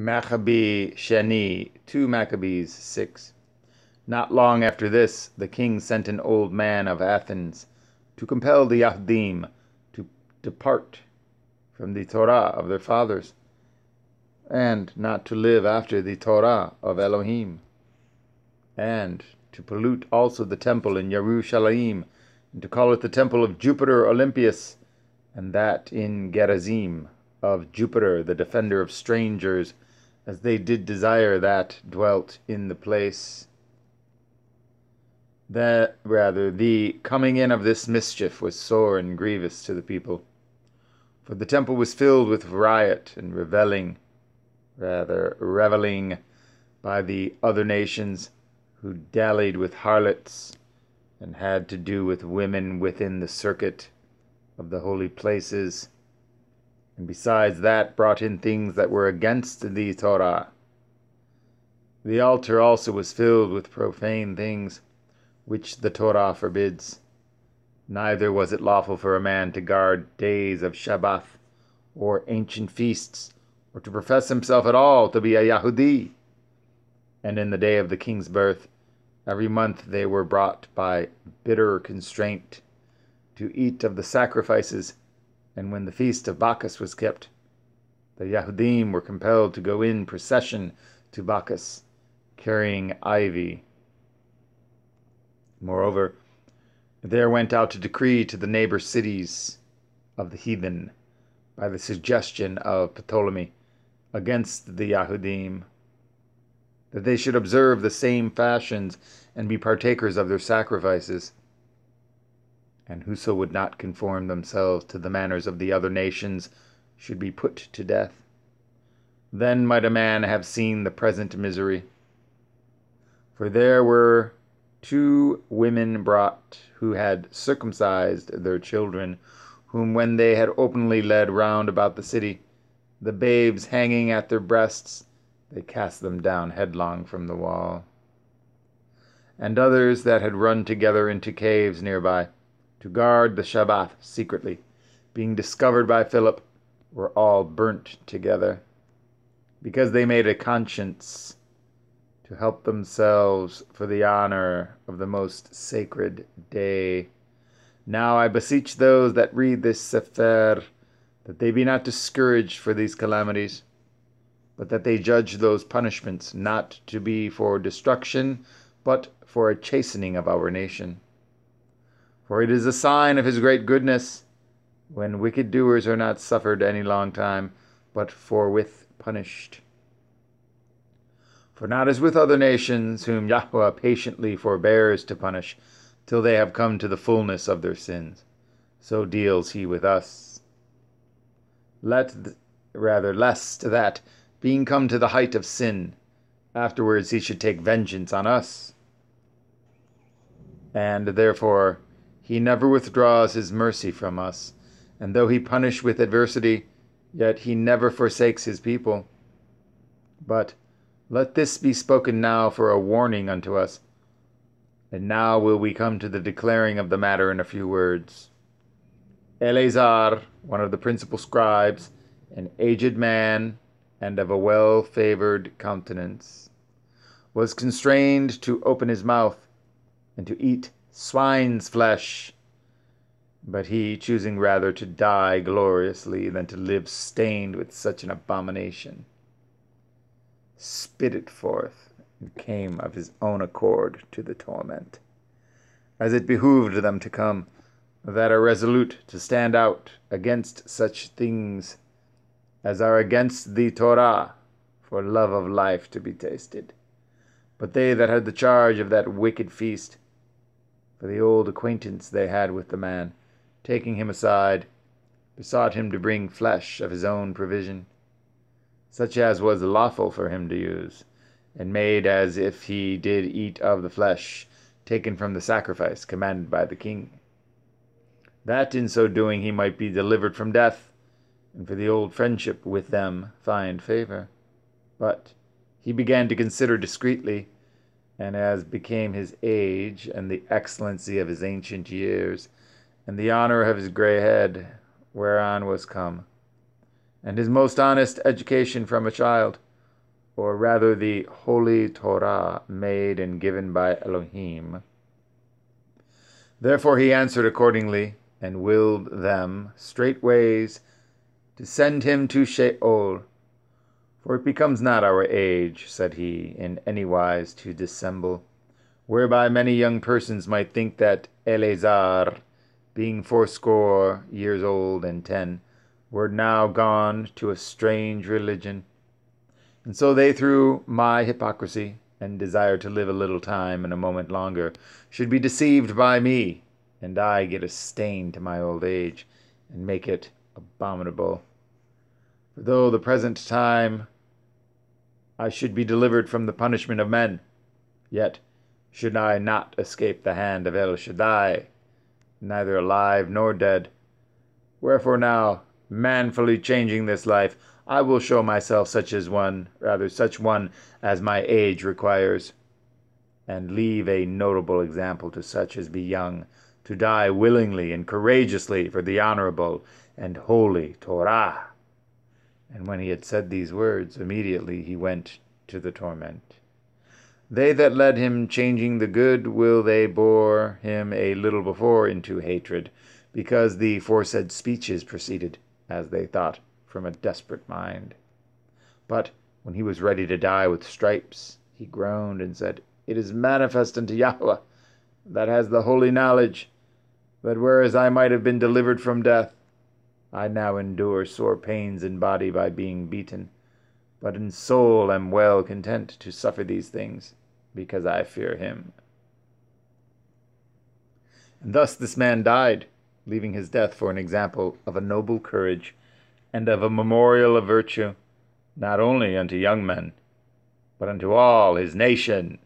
Maccabee Sheni, 2 Maccabees 6. Not long after this, the king sent an old man of Athens to compel the Yahudim to depart from the Torah of their fathers, and not to live after the Torah of Elohim, and to pollute also the temple in Jerusalem, and to call it the temple of Jupiter Olympius, and that in Gerizim of Jupiter, the defender of strangers, as they did desire that dwelt in the place. That rather the coming in of this mischief was sore and grievous to the people, for the temple was filled with riot and reveling, rather reveling by the other nations who dallied with harlots and had to do with women within the circuit of the holy places and besides that brought in things that were against the Torah. The altar also was filled with profane things, which the Torah forbids. Neither was it lawful for a man to guard days of Shabbath, or ancient feasts, or to profess himself at all to be a Yahudi. And in the day of the king's birth, every month they were brought by bitter constraint to eat of the sacrifices and when the feast of Bacchus was kept, the Yahudim were compelled to go in procession to Bacchus, carrying ivy. Moreover, there went out a decree to the neighbor cities of the heathen, by the suggestion of Ptolemy, against the Yahudim, that they should observe the same fashions and be partakers of their sacrifices and whoso would not conform themselves to the manners of the other nations should be put to death. Then might a man have seen the present misery. For there were two women brought who had circumcised their children, whom when they had openly led round about the city, the babes hanging at their breasts, they cast them down headlong from the wall. And others that had run together into caves near by, to guard the Shabbath secretly, being discovered by Philip, were all burnt together, because they made a conscience to help themselves for the honor of the most sacred day. Now I beseech those that read this Sefer that they be not discouraged for these calamities, but that they judge those punishments not to be for destruction, but for a chastening of our nation for it is a sign of his great goodness when wicked doers are not suffered any long time, but forthwith punished. For not as with other nations, whom Yahweh patiently forbears to punish, till they have come to the fullness of their sins, so deals he with us. Let th- rather lest that, being come to the height of sin, afterwards he should take vengeance on us. And therefore he never withdraws his mercy from us, and though he punish with adversity, yet he never forsakes his people. But let this be spoken now for a warning unto us. And now will we come to the declaring of the matter in a few words. Eleazar, one of the principal scribes, an aged man, and of a well favored countenance, was constrained to open his mouth, and to eat swine's flesh. But he, choosing rather to die gloriously than to live stained with such an abomination, spit it forth, and came of his own accord to the torment, as it behooved them to come, that are resolute to stand out against such things as are against the Torah, for love of life to be tasted. But they that had the charge of that wicked feast, for the old acquaintance they had with the man, taking him aside, besought him to bring flesh of his own provision, such as was lawful for him to use, and made as if he did eat of the flesh taken from the sacrifice commanded by the king, that in so doing he might be delivered from death, and for the old friendship with them find favor. But he began to consider discreetly and as became his age, and the excellency of his ancient years, and the honor of his grey head, whereon was come, and his most honest education from a child, or rather the holy Torah made and given by Elohim. Therefore he answered accordingly, and willed them straightways to send him to Sheol. For it becomes not our age, said he, in any wise to dissemble, whereby many young persons might think that Eleazar, being fourscore years old and ten, were now gone to a strange religion. And so they, through my hypocrisy, and desire to live a little time and a moment longer, should be deceived by me, and I get a stain to my old age, and make it abominable. For though the present time I should be delivered from the punishment of men, yet should I not escape the hand of El Shaddai, neither alive nor dead. Wherefore now, manfully changing this life, I will show myself such as one, rather such one as my age requires, and leave a notable example to such as be young, to die willingly and courageously for the honorable and holy Torah. And when he had said these words, immediately he went to the torment. They that led him, changing the good will they bore him a little before into hatred, because the foresaid speeches proceeded, as they thought, from a desperate mind. But when he was ready to die with stripes, he groaned and said, It is manifest unto Yahweh, that has the holy knowledge, that whereas I might have been delivered from death, I now endure sore pains in body by being beaten, but in soul am well content to suffer these things, because I fear him. And thus this man died, leaving his death for an example of a noble courage and of a memorial of virtue, not only unto young men, but unto all his nation.